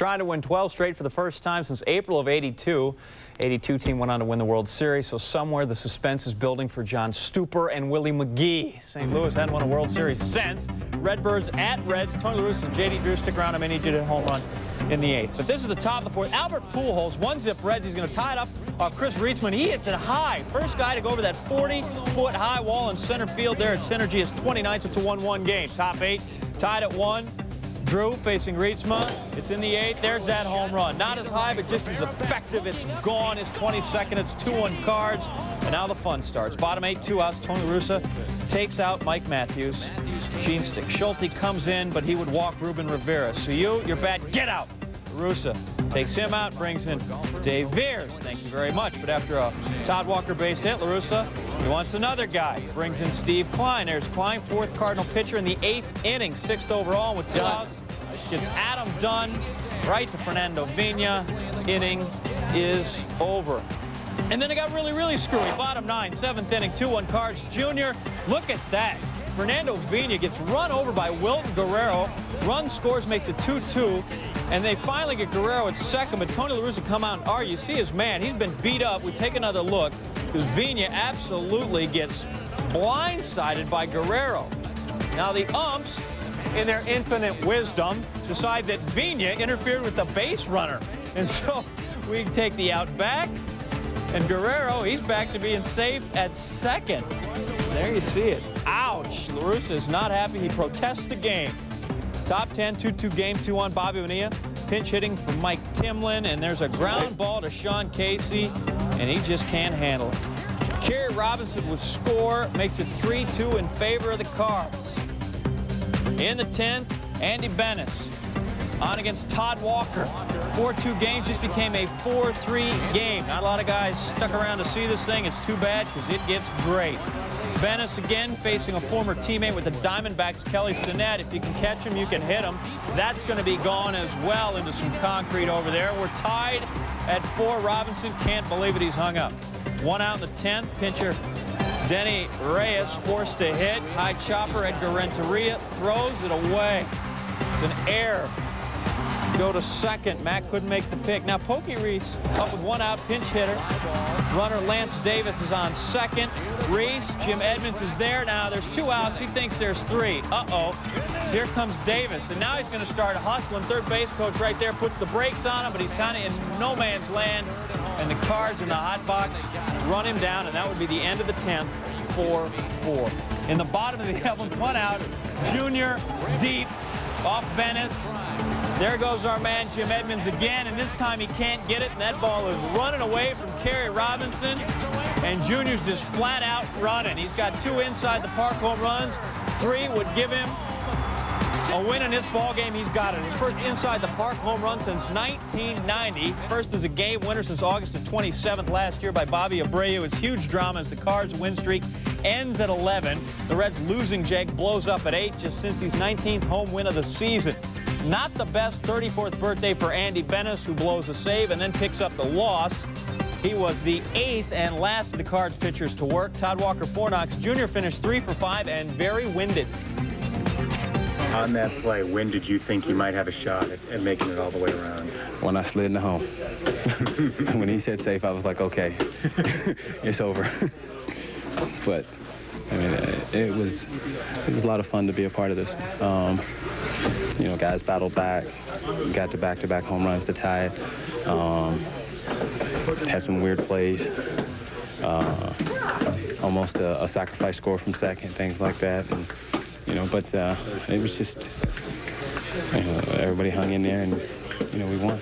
trying to win 12 straight for the first time since April of 82. 82 team went on to win the World Series, so somewhere the suspense is building for John Stuper and Willie McGee. St. Louis hadn't won a World Series since. Redbirds at Reds. Tony La Russa and J.D. Drew stick around. I mean, he did a home run in the eighth. But this is the top of the fourth. Albert Pujols, one-zip Reds. He's going to tie it up. Uh, Chris Reitsma, he hits it high. First guy to go over that 40-foot high wall in center field there at Cinergy is 29th. It's a 1-1 game. Top eight, tied at one. Drew facing Reitsma. It's in the eighth. There's that home run. Not as high, but just as effective. It's gone. It's 22nd. It's 2-1 cards. And now the fun starts. Bottom eight, two outs. Tony Russa takes out Mike Matthews. Gene Stechschulte comes in, but he would walk Ruben Rivera. So you, you're bad. Get out. Russa takes him out, brings in Dave Veres. Thank you very much. But after a Todd Walker base hit, La Russa, he wants another guy. Brings in Steve Kline. There's Kline, fourth Cardinal pitcher in the eighth inning, sixth overall with two outs. Gets Adam Dunn right to Fernando Vina. Inning is over. And then it got really, really screwy. Bottom nine, seventh inning, 2-1 Cards Jr. Look at that. Fernando Vina gets run over by Wilton Guerrero. Run scores, makes it 2-2. And they finally get Guerrero at second, but Tony La Russa come out and argue. You see his man. He's been beat up. We take another look because Vina absolutely gets blindsided by Guerrero. Now the umps, in their infinite wisdom, decide that Vina interfered with the base runner. And so we take the out back, and Guerrero, he's back to being safe at second. There you see it. Ouch. La Russa is not happy. He protests the game. Top 10, 2-2 game, 2-1 Bobby Bonilla. Pinch hitting for Mike Timlin, and there's a ground ball to Sean Casey, and he just can't handle it. Kerry Robinson would score, makes it 3-2 in favor of the Cards. In the 10th, Andy Benes on against Todd Walker. 4-2 game just became a 4-3 game. Not a lot of guys stuck around to see this thing. It's too bad because it gets great. Benes again facing a former teammate with the Diamondbacks, Kelly Stinnett. If you can catch him, you can hit him. That's going to be gone as well into some concrete over there. We're tied at four. Robinson can't believe it. He's hung up. One out in the 10th. Pincher Denny Reyes forced to hit. High chopper. Edgar Renteria throws it away. It's an error. Go to second. Matt couldn't make the pick. Now Pokey Reese up with one out, pinch hitter. Runner Lance Davis is on second. Reese, Jim Edmonds is there. Now there's two outs. He thinks there's three. Uh-oh. Here comes Davis, and now he's going to start hustling. Third base coach right there puts the brakes on him, but he's kind of in no man's land. And the Cards in the hot box run him down, and that would be the end of the 10th, 4-4. In the bottom of the 11th, one out, Junior deep off Benes. There goes our man Jim Edmonds again, and this time he can't get it, and that ball is running away from Kerry Robinson, and Junior's just flat out running. He's got two inside the park home runs. Three would give him a win in this ball game. He's got it. His first inside the park home run since 1990. First as a game winner since August of 27th last year by Bobby Abreu. It's huge drama as the Cards win streak ends at 11. The Reds losing Jake blows up at 8 just since his 19th home win of the season. Not the best 34th birthday for Andy Benes, who blows a save and then picks up the loss. He was the eighth and last of the Cards pitchers to work. Todd Walker Fornox Jr. finished three for five and very winded. On that play, when did you think you might have a shot at, at making it all the way around? When I slid in the home. when he said safe, I was like, okay, it's over. but, I mean, it was, it was a lot of fun to be a part of this. Um, you know, guys battled back, got to back-to-back home runs to tie it. Um, had some weird plays. Uh, almost a, a, sacrifice score from second, things like that. And, you know, but uh, it was just, you know, everybody hung in there and, you know, we won.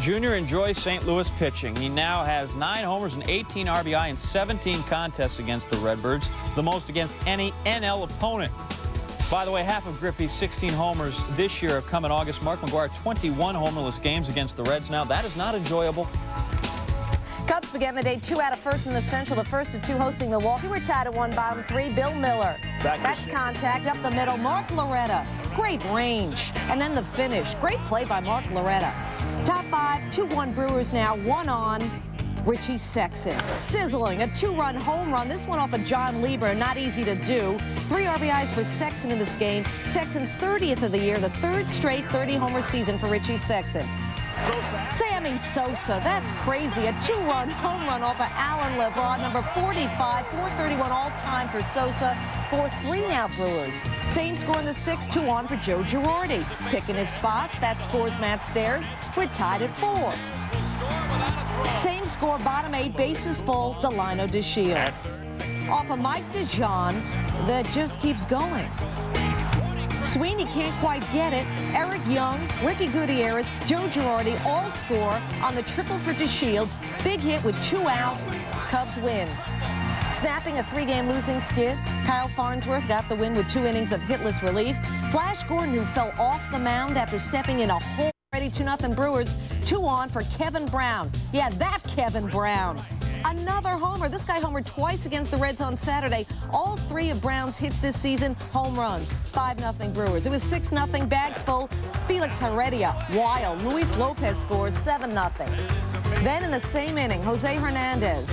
Junior enjoys St. Louis pitching. He now has nine homers and 18 RBI in 17 contests against the Redbirds, the most against any NL opponent. By the way, half of Griffey's 16 homers this year have come in August. Mark McGwire, 21 homerless games against the Reds now. That is not enjoyable. Cubs began the day two out of first in the Central, the first of two hosting Milwaukee. We're tied at one, bottom three. Bill Mueller. Back That's contact up the middle. Mark Loretta. Great range. And then the finish. Great play by Mark Loretta. Top five, 2-1 Brewers now, one on. Richie Sexson. Sizzling, a two-run home run. This one off of Jon Lieber, not easy to do. Three RBIs for Sexson in this game. Sexson's 30th of the year, the third straight 30-homer season for Richie Sexson. Sammy Sosa, that's crazy. A two-run home run off of Allen Levrault, number 45, 431 all-time for Sosa. 4-3 now Brewers. Same score in the 6-2 on for Joe Girardi. Picking his spots, that scores Matt Stairs. We're tied at four. Same score, bottom eight, bases full, Delino DeShields. Off of Mike DeJean, that just keeps going. Sweeney can't quite get it. Eric Young, Ricky Gutierrez, Joe Girardi all score on the triple for DeShields. Big hit with two out. Cubs win. Snapping a three-game losing skid, Kyle Farnsworth got the win with two innings of hitless relief. Flash Gordon, who fell off the mound after stepping in a hole, ready 2-0 Brewers. Two on for Kevin Brown. Yeah, that Kevin Brown. Another homer. This guy homered twice against the Reds on Saturday. All three of Brown's hits this season, home runs. 5-0 Brewers. It was 6-0 bags full. Felix Heredia, wild. Luis Lopez scores 7-0. Then in the same inning, Jose Hernandez,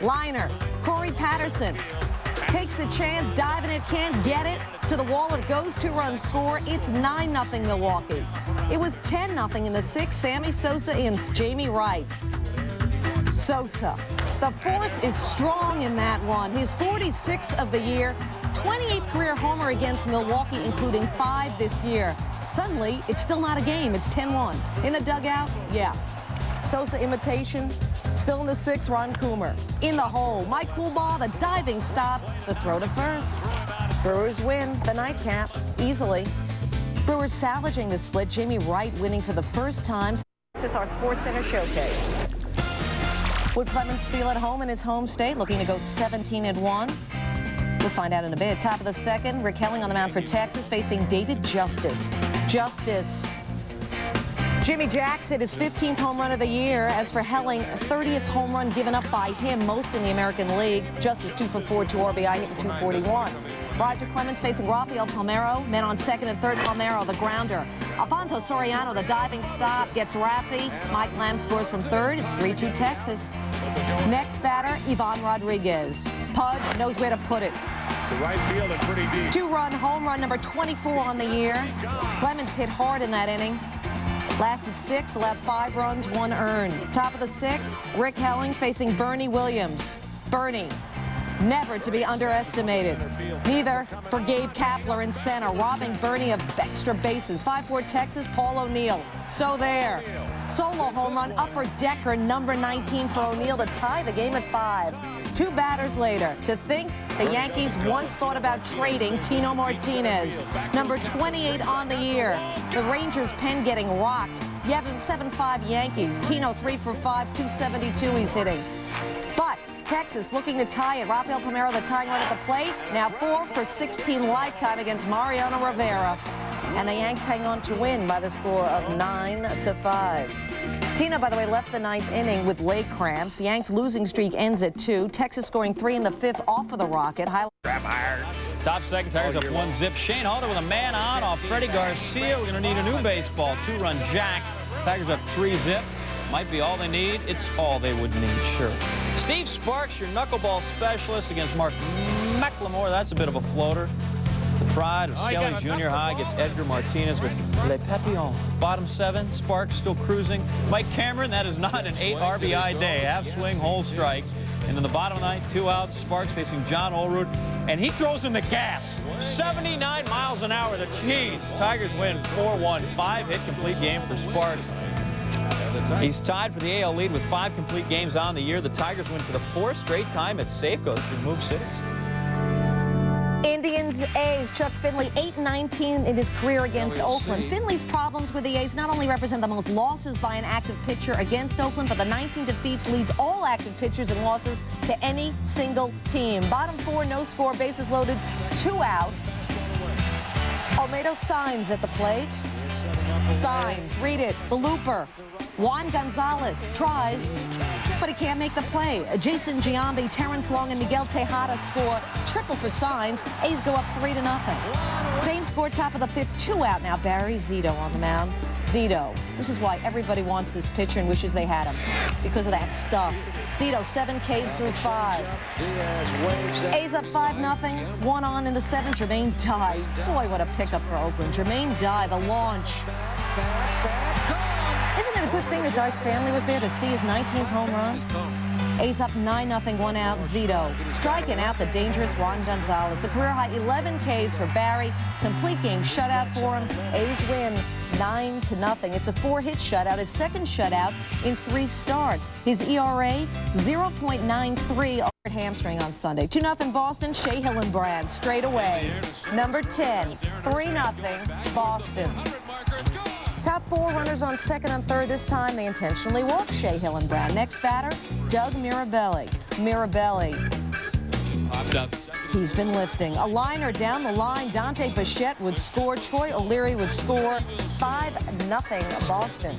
liner, Corey Patterson, takes a chance, diving it, can't get it. To the wall it goes, two-run score. It's 9-0 Milwaukee. It was 10-0 in the sixth. Sammy Sosa and Jamey Wright. Sosa. The force is strong in that one. His 46th of the year, 28th career homer against Milwaukee, including five this year. Suddenly, it's still not a game. It's 10-1. In the dugout, yeah. Sosa imitation, still in the sixth, Ron Coomer. In the hole, Mike Coolbaugh, the diving stop, the throw to first. Brewers win the nightcap easily. Brewers salvaging the split. Jamey Wright winning for the first time. This is our Sports Center showcase. Would Clemens feel at home in his home state, looking to go 17 and 1? We'll find out in a bit. Top of the second, Rick Helling on the mound for Texas, facing David Justice. Justice. Jimmy Jackson, his 15th home run of the year. As for Helling, 30th home run given up by him, most in the American League. Justice 2 for 4, 2 RBI, hit for 241. Roger Clemens facing Rafael Palmeiro. Men on second and third, Palmeiro, the grounder. Alfonso Soriano, the diving stop, gets Rafi. Mike Lamb scores from third. It's 3-2 Texas. Next batter, Ivan Rodriguez. Pudge knows where to put it. The right field and pretty deep. Two-run home run, number 24 on the year. Clemens hit hard in that inning. Lasted six, allowed five runs, one earned. Top of the sixth, Rick Helling facing Bernie Williams. Bernie, never to be underestimated. Neither for Gabe Kapler in center, robbing Bernie of extra bases. 5-4 Texas, Paul O'Neill. So there. Solo home run, upper decker, number 19 for O'Neill to tie the game at five. Two batters later, to think the Yankees once thought about trading Tino Martinez. Number 28 on the year. The Rangers pen getting rocked. Him 7-5 Yankees. Tino 3 for 5, 272 he's hitting. But Texas looking to tie it. Rafael Palmeiro, the tying run at the plate. Now 4 for 16 lifetime against Mariano Rivera. And the Yanks hang on to win by the score of 9 to 5. Tina, by the way, left the ninth inning with leg cramps. The Yanks losing streak ends at two. Texas scoring three in the fifth off of the Rocket. High Top second, tires up one zip. Shane Halter with a man on off Freddie Garcia. We're going to need a new baseball. Two-run jack. Tigers up three zip. Might be all they need. It's all they would need, sure. Steve Sparks, your knuckleball specialist against Mark McLemore. That's a bit of a floater. The pride of Skelly Junior High gets Edgar Martinez with Le Papillon. Bottom seven, Sparks still cruising. Mike Cameron, that is not an eight RBI day. Half swing, whole strike. And in the bottom of the ninth, two outs, Sparks facing John Olerud. And he throws in the gas. 79 miles an hour, the cheese. Tigers win 4-1. Five-hit complete game for Sparks. He's tied for the AL lead with five complete games on the year. The Tigers win for the fourth straight time at Safeco. Should move cities. Indians A's Chuck Finley 8-19 in his career against Oakland. Finley's problems with the A's not only represent the most losses by an active pitcher against Oakland, but the 19 defeats leads all active pitchers in losses to any single team. Bottom four, no score, bases loaded, two out. Olmedo Saenz at the plate. Saenz, read it, the looper. Juan Gonzalez tries, but he can't make the play. Jason Giambi, Terrence Long, and Miguel Tejada score triple for Saenz. A's go up three to nothing. Same score, top of the fifth, two out now. Barry Zito on the mound. Zito. This is why everybody wants this pitcher and wishes they had him, because of that stuff. Zito, seven Ks through five. A's up 5 nothing. One on in the seventh. Jermaine Dye. Boy, what a pickup for Oakland. Jermaine Dye, the launch. Isn't it a good thing that Dye's family was there to see his 19th home run? A's up 9 0 one out. Zito striking out the dangerous Juan Gonzalez. A career high 11 Ks for Barry. Complete game shutout for him. A's win 9 to nothing. It's a four hit shutout, his second shutout in three starts. His ERA 0.93 over hamstring on Sunday. 2 0 Boston. Shea Hillenbrand straight away. Number 10, 3 0 Boston. Four runners on second and third this time. They intentionally walk Shea Hillenbrand. Next batter, Doug Mirabelli. Mirabelli. He's been lifting. A liner down the line. Dante Bichette would score. Troy O'Leary would score. 5 nothing Boston.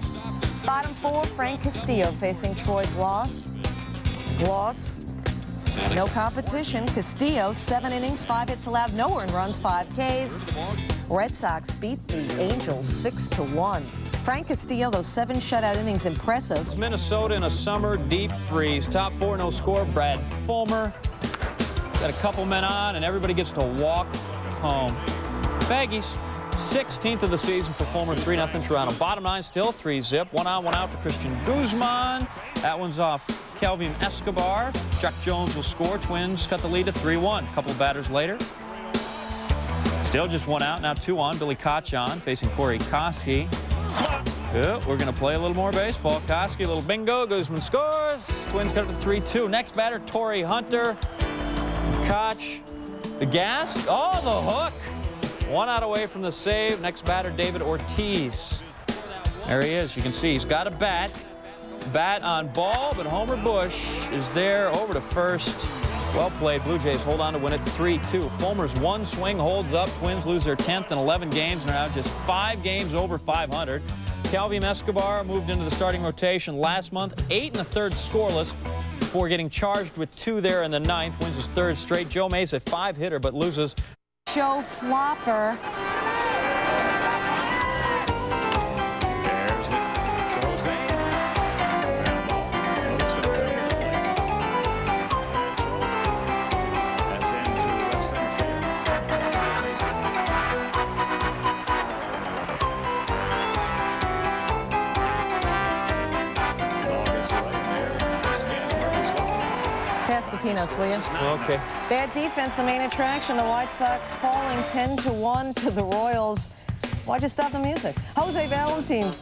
Bottom four, Frank Castillo facing Troy Glaus. Glaus, no competition. Castillo, seven innings, five hits allowed, no earned runs, five Ks. Red Sox beat the Angels six to one. Frank Castillo, those seven shutout innings, impressive. Minnesota in a summer deep freeze. Top four, no score. Brad Fullmer. Got a couple men on, and everybody gets to walk home. Baggies, 16th of the season for Fullmer, 3 0 Toronto. Bottom nine still 3 zip. One on, one out for Cristian Guzman. That one's off Kelvin Escobar. Chuck Jones will score. Twins cut the lead to 3 1. A couple of batters later. Still just one out, now two on. Billy Koch on, facing Corey Koskie. We're going to play a little more baseball. Koskie, a little bingo. Guzman scores. Twins cut it to 3-2. Next batter, Torii Hunter. Koch, the gas. Oh, the hook. One out away from the save. Next batter, David Ortiz. There he is. You can see he's got a bat. Bat on ball, but Homer Bush is there over to first. Well played. Blue Jays hold on to win it 3-2. Fullmer's one swing holds up. Twins lose their 10th in 11 games and are now just five games over 500. Kelvin Escobar moved into the starting rotation last month, eight and a third scoreless before getting charged with two there in the ninth. Wins his third straight. Joe Mays a five hitter, but loses. Joe Flopper. Pass the peanuts, will you? Okay. Bad defense, the main attraction. The White Sox falling 10 to 1 to the Royals. Why'd you stop the music? Jose Valentin.